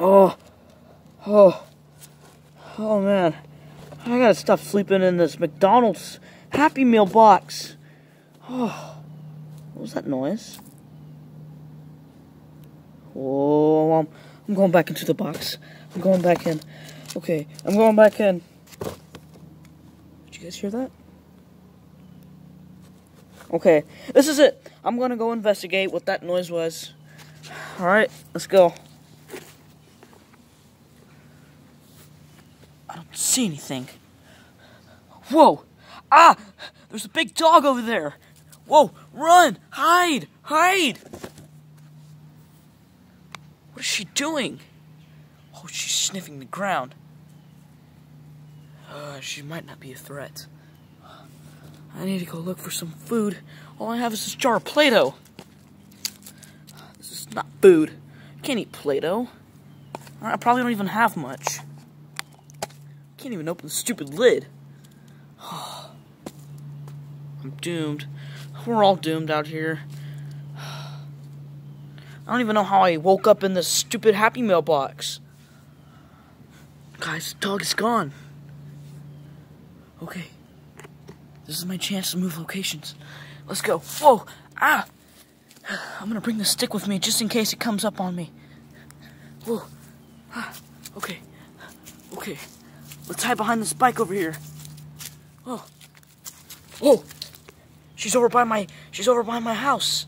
Oh, oh, oh man. I gotta stop sleeping in this McDonald's Happy Meal box. Oh, what was that noise? Oh, I'm, I'm going back into the box. I'm going back in. Okay, I'm going back in. Did you guys hear that? Okay, this is it. I'm gonna go investigate what that noise was. Alright, let's go. Don't see anything. Whoa! Ah! There's a big dog over there! Whoa! Run! Hide! Hide! What is she doing? Oh, she's sniffing the ground. Uh, she might not be a threat. I need to go look for some food. All I have is this jar of Play-Doh. This is not food. Can't eat Play-Doh. I probably don't even have much. Can't even open the stupid lid. I'm doomed. We're all doomed out here. I don't even know how I woke up in this stupid Happy Meal box. Guys, the dog is gone. Okay. This is my chance to move locations. Let's go. Whoa! Ah! I'm gonna bring the stick with me just in case it comes up on me. Whoa. Ah. Okay. Okay. Let's hide behind this bike over here. Oh. Oh! She's over by my she's over by my house.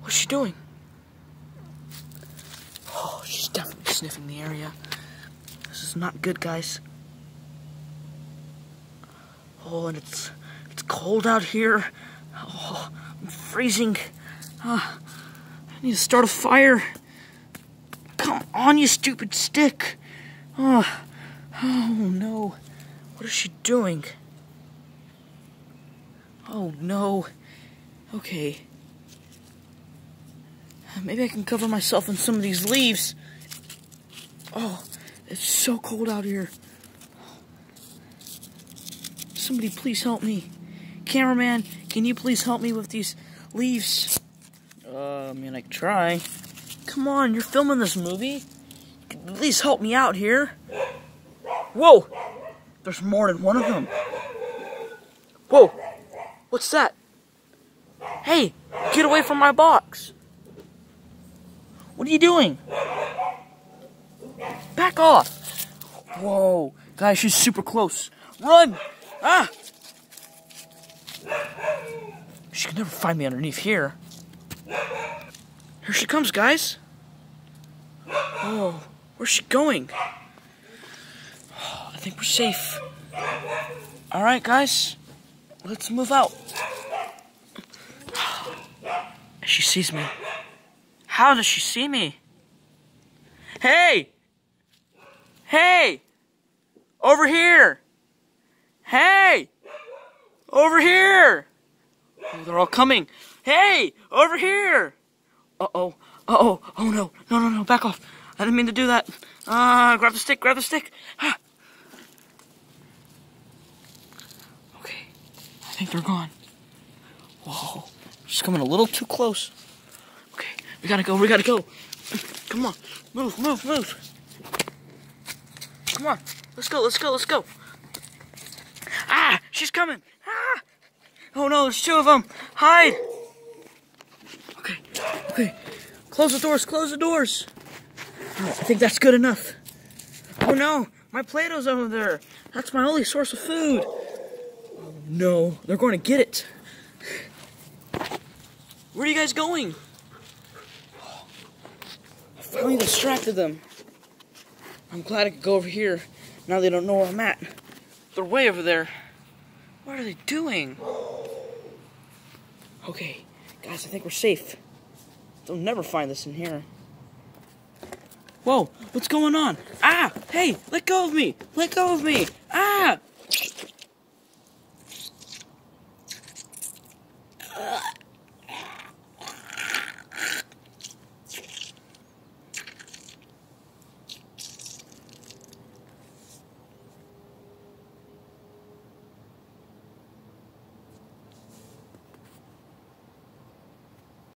What's she doing? Oh, she's definitely sniffing the area. This is not good, guys. Oh, and it's it's cold out here. Oh, I'm freezing. Uh, I need to start a fire. Come on, you stupid stick. Oh, oh no. What is she doing? Oh no. Okay. Maybe I can cover myself in some of these leaves. Oh, it's so cold out here. Somebody please help me. Cameraman, can you please help me with these leaves? Uh, I mean, I try. Come on, you're filming this movie. At least help me out here. Whoa! There's more than one of them. Whoa! What's that? Hey, get away from my box. What are you doing? Back off. Whoa. Guys, she's super close. Run! Ah! She can never find me underneath here. Here she comes, guys. Oh, where's she going? Think we're safe. All right, guys. Let's move out. She sees me. How does she see me? Hey! Hey! Over here! Hey! Over here! Oh, they're all coming. Hey! Over here! Uh-oh. Uh-oh. Oh, no. No, no, no. Back off. I didn't mean to do that. Ah, uh, grab the stick. Grab the stick. Ah. Okay. I think they're gone. Whoa. She's coming a little too close. Okay. We gotta go. We gotta go. Come on. Move, move, move. Come on. Let's go. Let's go. Let's go. Ah! She's coming. Ah! Oh no, there's two of them. Hide. Okay. Okay. Close the doors. Close the doors. I think that's good enough. Oh no, my Play-Doh's over there. That's my only source of food. No, they're going to get it. Where are you guys going? I finally distracted them. I'm glad I could go over here. Now they don't know where I'm at. They're way over there. What are they doing? Okay, guys, I think we're safe. They'll never find us in here. Whoa, what's going on? Ah, hey, let go of me. Let go of me. Ah!